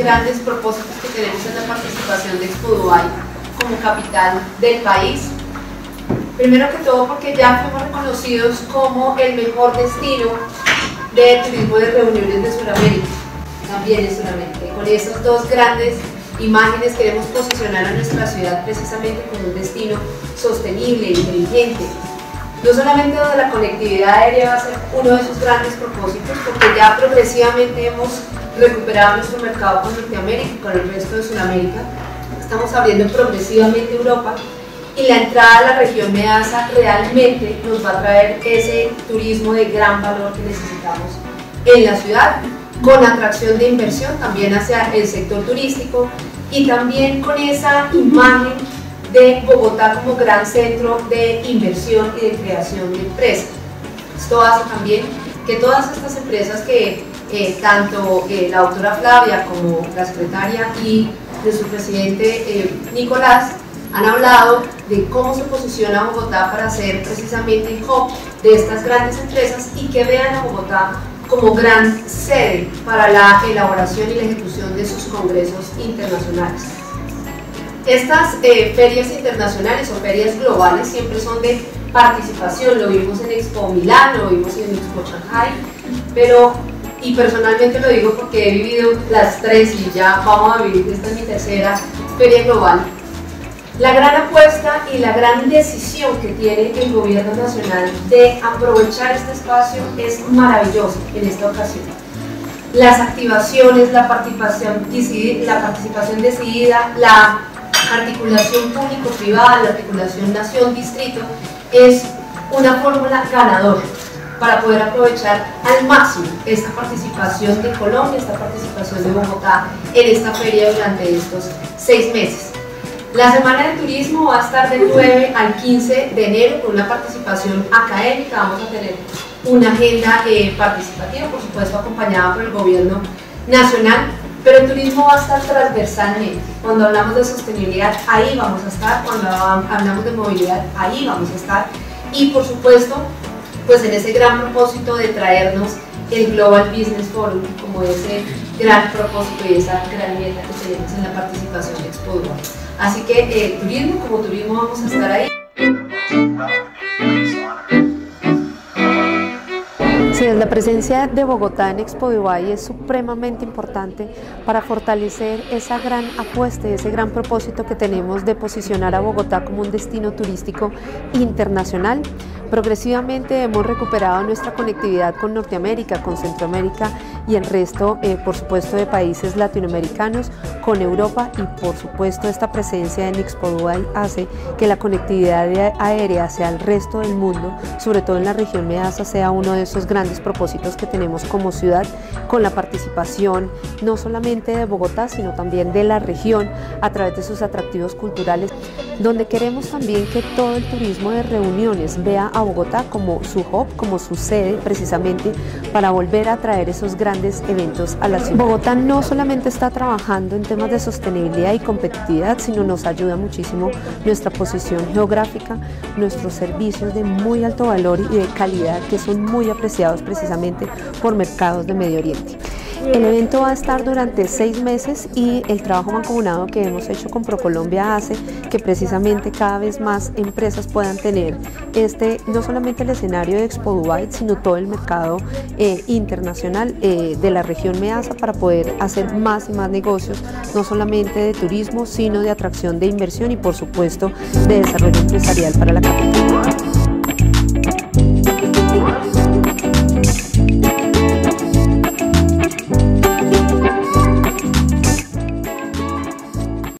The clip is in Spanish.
grandes propósitos que tenemos en la participación de Expo Dubai como capital del país. Primero que todo porque ya fuimos reconocidos como el mejor destino de turismo de reuniones de Sudamérica, también de Sudamérica. con esas dos grandes imágenes queremos posicionar a nuestra ciudad precisamente como un destino sostenible, inteligente, no solamente donde la conectividad aérea va a ser uno de sus grandes propósitos, porque ya progresivamente hemos recuperado nuestro mercado con Norteamérica y con el resto de Sudamérica, estamos abriendo progresivamente Europa y la entrada a la región MEASA realmente nos va a traer ese turismo de gran valor que necesitamos en la ciudad, con atracción de inversión también hacia el sector turístico y también con esa imagen de Bogotá como gran centro de inversión y de creación de empresas. Esto hace también que todas estas empresas que eh, tanto eh, la doctora Flavia como la secretaria y de su presidente eh, Nicolás han hablado de cómo se posiciona Bogotá para ser precisamente el hub de estas grandes empresas y que vean a Bogotá como gran sede para la elaboración y la ejecución de sus congresos internacionales. Estas eh, ferias internacionales o ferias globales siempre son de participación, lo vimos en Expo Milán, lo vimos en Expo Shanghai, pero, y personalmente lo digo porque he vivido las tres y ya vamos a vivir, esta es mi tercera feria global. La gran apuesta y la gran decisión que tiene el gobierno nacional de aprovechar este espacio es maravillosa en esta ocasión. Las activaciones, la participación, la participación decidida, la articulación público-privada, la articulación nación-distrito, es una fórmula ganadora para poder aprovechar al máximo esta participación de Colombia, esta participación de Bogotá en esta feria durante estos seis meses. La Semana de Turismo va a estar del 9 al 15 de enero con una participación académica, vamos a tener una agenda eh, participativa, por supuesto acompañada por el gobierno nacional, pero el turismo va a estar transversalmente. Cuando hablamos de sostenibilidad, ahí vamos a estar. Cuando hablamos de movilidad, ahí vamos a estar. Y por supuesto, pues en ese gran propósito de traernos el Global Business Forum como ese gran propósito y esa gran meta que tenemos en la participación de Expo Así que eh, turismo como turismo vamos a estar ahí. la presencia de Bogotá en Expo Dubai es supremamente importante para fortalecer esa gran apuesta y ese gran propósito que tenemos de posicionar a Bogotá como un destino turístico internacional. Progresivamente hemos recuperado nuestra conectividad con Norteamérica, con Centroamérica y el resto, eh, por supuesto, de países latinoamericanos, con Europa y por supuesto esta presencia en Expo Dubai hace que la conectividad aérea hacia el resto del mundo, sobre todo en la región MEASA, sea uno de esos grandes propósitos que tenemos como ciudad con la participación no solamente de Bogotá, sino también de la región a través de sus atractivos culturales, donde queremos también que todo el turismo de reuniones vea a Bogotá como su hub, como su sede precisamente para volver a traer esos grandes eventos a la ciudad. Bogotá no solamente está trabajando en temas de sostenibilidad y competitividad, sino nos ayuda muchísimo nuestra posición geográfica, nuestros servicios de muy alto valor y de calidad que son muy apreciados precisamente por mercados de Medio Oriente. El evento va a estar durante seis meses y el trabajo mancomunado que hemos hecho con ProColombia hace que precisamente cada vez más empresas puedan tener este, no solamente el escenario de Expo Dubai, sino todo el mercado eh, internacional eh, de la región MEASA para poder hacer más y más negocios, no solamente de turismo, sino de atracción de inversión y por supuesto de desarrollo empresarial para la capital.